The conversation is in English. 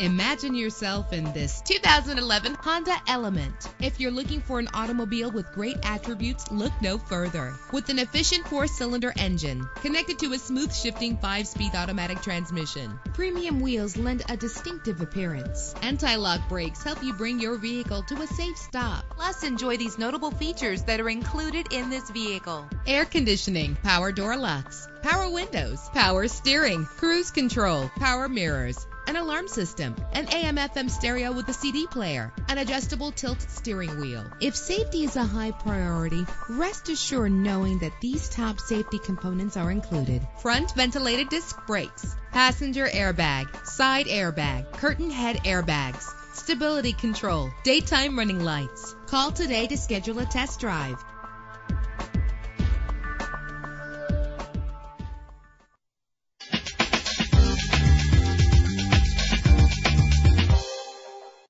Imagine yourself in this 2011 Honda Element. If you're looking for an automobile with great attributes, look no further. With an efficient four-cylinder engine connected to a smooth shifting five-speed automatic transmission, premium wheels lend a distinctive appearance. Anti-lock brakes help you bring your vehicle to a safe stop. Plus, enjoy these notable features that are included in this vehicle. Air conditioning, power door locks, power windows, power steering, cruise control, power mirrors, an alarm system, an AM FM stereo with a CD player, an adjustable tilt steering wheel. If safety is a high priority, rest assured knowing that these top safety components are included. Front ventilated disc brakes, passenger airbag, side airbag, curtain head airbags, stability control, daytime running lights. Call today to schedule a test drive.